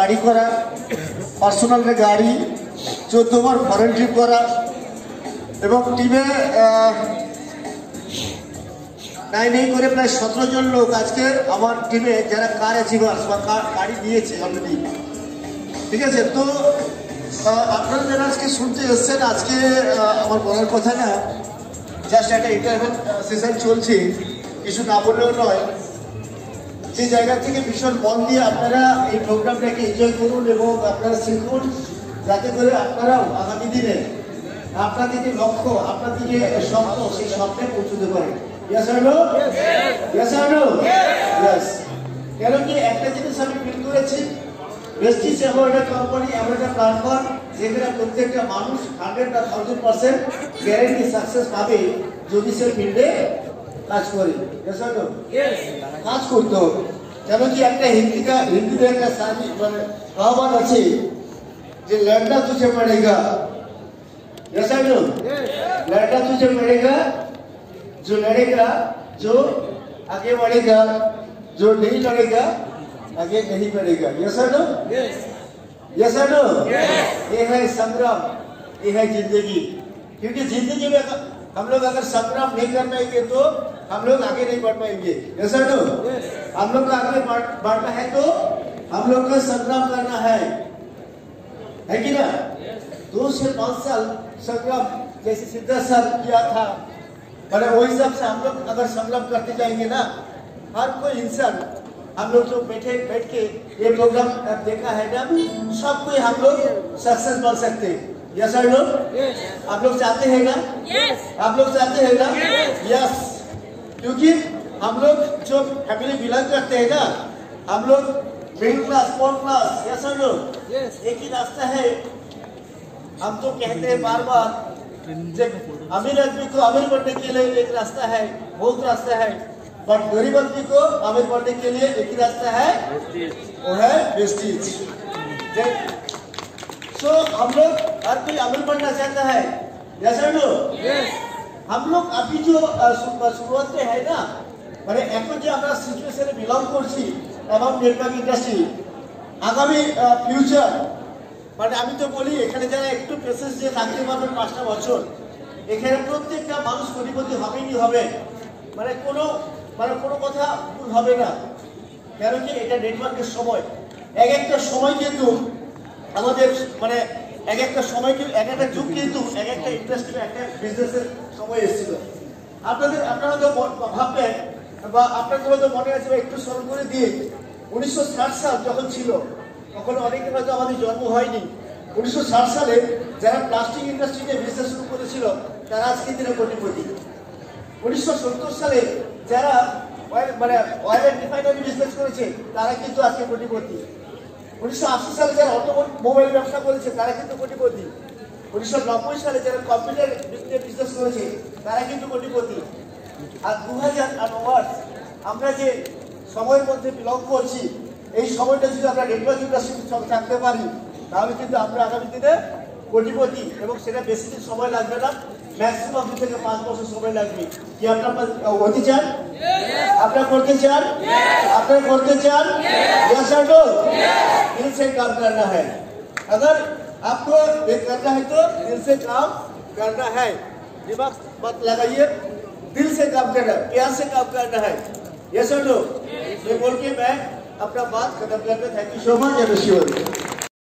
গাড়ি করা পার্সোনালরে গাড়ি চোদ্দবার ফরেন ট্রিপ করা এবং টিমে নাই নেই করে প্রায় সতেরো জন লোক আজকে আমার টিমে যারা কার অ্যাচিভার্স বা কার গাড়ি নিয়েছে অলরেডি ঠিক আছে? তো আপনারা যারা আজকে শুনতে এসছেন, আজকে আমার বলার কথা না জাস্ট একটা ইন্টারভিউ সেশন চলছে। কিছু না বললেও নয়। যে জায়গা থেকে ভীষণ মন দিয়ে আপনারা এই প্রোগ্রামটাকে এনজয় করুন এবং আপনারা শিখুন, যাতে করে আপনারাও আগামী দিনে আপনাদের যে লক্ষ্য, আপনাদের যে স্বপ্ন, সেই স্বপ্নে পৌঁছতে পারেন. কেন কি একটা জিনিস আমি ফিল করেছি প্রেস্টিজ এমন একটা কোম্পানি এমন একটা প্ল্যাটফর্ম যেখানে প্রত্যেকটা মানুষ হান্ড্রেড বা থাউজেন্ড পার্সেন্ট গ্যারেন্টি সাকসেস পাবে যদি সে ফিল্ডে কাজ করে Yes or no? কাজ করতে হবে কেন কি একটা হিন্দিকা হিন্দিতে একটা সাজি মানে কহাবত আছে যে লড়না তুঝে পড়েগা Yes or no? लड़का तुझे पड़ेगा जो लड़ेगा जो आगे बढ़ेगा जो नहीं लड़ेगा आगे नहीं बढ़ेगा यस और नो यस और नो ये है संग्राम ये है जिंदगी क्योंकि जिंदगी में अगर- हम लोग अगर संग्राम नहीं कर पाएंगे तो हम लोग आगे नहीं बढ़ पाएँगे। और नो हम लोग को आगे बढ़ना है तो हम लोग को संग्राम करना है। है कि ना? दो से पाँच साल संग्राम जैसे सिद्धार्थ सर किया था मैंने वो हिसाब से हम लोग अगर संग्राम करते जाएँगे ना हर कोई इंसान हम लोग जो बैठे बैठ के ये प्रोग्राम देखा है ना सब कोई हम लोग सक्सेस बन सकते हैं। यस और नो आप लोग चाहते हैं ना? आप लोग चाहते हैं ना? यस क्योंकि हम लोग जो फैमिली बिलोंग करते हैं ना हम लोग मिडिल क्लास फोर क्लास यस और नो एक ही रास्ता है। हम तो कहते हैं बार बार अमीर आदमी को अमीर बनने के लिए एक रास्ता है बहुत रास्ता है बट गरीब आदमी को अमीर बनने के लिए एक ही रास्ता है वो है वेस्टीज सो हम लोग हर कोई अमीर बनना चाहता है। जैसा नो हम लोग अभी जो अ, शु- शुरुआत में है ना মানে এখন যে আমরা সিচুয়েশনে বিলং করছি এবং নেটওয়ার্ক ইন্ডাস্ট্রি আগামী ফিউচার মানে আমি তো বলি এখানে যারা একটু পেশেন্স দিয়ে থাকতে পারবেন পাঁচটা বছর এখানে প্রত্যেকটা মানুষ কোটিপতি হবেই হবে মানে কোনো মানে কোনো কথা ভুল হবে না কেন কি এটা নেটওয়ার্কের সময় এক একটা সময় কিন্তু আমাদের মানে এক একটা সময় কিন্তু এক একটা যুগ কিন্তু এক একটা ইন্ডাস্ট্রি এক একটা বিজনেসের সময় এসেছিল। আপনাদের আপনারা তো ভাববেন বা আপনাদের হয়তো মনে আছে, বা একটু স্মরণ করে দিয়ে উনিশশো ষাট সাল যখন ছিল, তখন অনেকে হয়তো আমাদের জন্ম হয়নি। উনিশশো ষাট সালে যারা প্লাস্টিক ইন্ডাস্ট্রিতে বিজনেস শুরু করেছিল, তারা আজকে দিনে কোটিপতি। উনিশশো সত্তর সালে যারা মানে অয়েল রিফাইনারি বিজনেস করেছে, তারা কিন্তু আজকে কোটিপতি। উনিশশো আশি সালে যারা অটোমোবাইল ব্যবসা করেছে, তারা কিন্তু কোটিপতি। উনিশশো নব্বই সালে যারা কম্পিউটার বিজনেস করেছে, তারা কিন্তু কোটিপতি। আর দু হাজার আনওয়ার্ডস আমরা যে সময়ের মধ্যে বিলং করছি, এই সময়টা যদি আমরা নেটওয়ার্ক ইন্ডাস্ট্রির সঙ্গে থাকতে পারি, তাহলে কিন্তু আমরা আগামী দিনে কোটিপতি এবং সেটা বেশি দিন সময় লাগবে না। ম্যাক্সিমাম দু থেকে পাঁচ বছর সময় লাগবে। কি আপনার হতে চান আপনার করতে চান আপনার করতে চান यस और नो दिल से काम करना है अगर आपको ये करना है तो दिल से काम करना है दिमाग मत लगाइए दिल से काम करना है प्यार से काम करना है यस और नो ये बोल के मैं अपना बात खत्म करते thank you so much and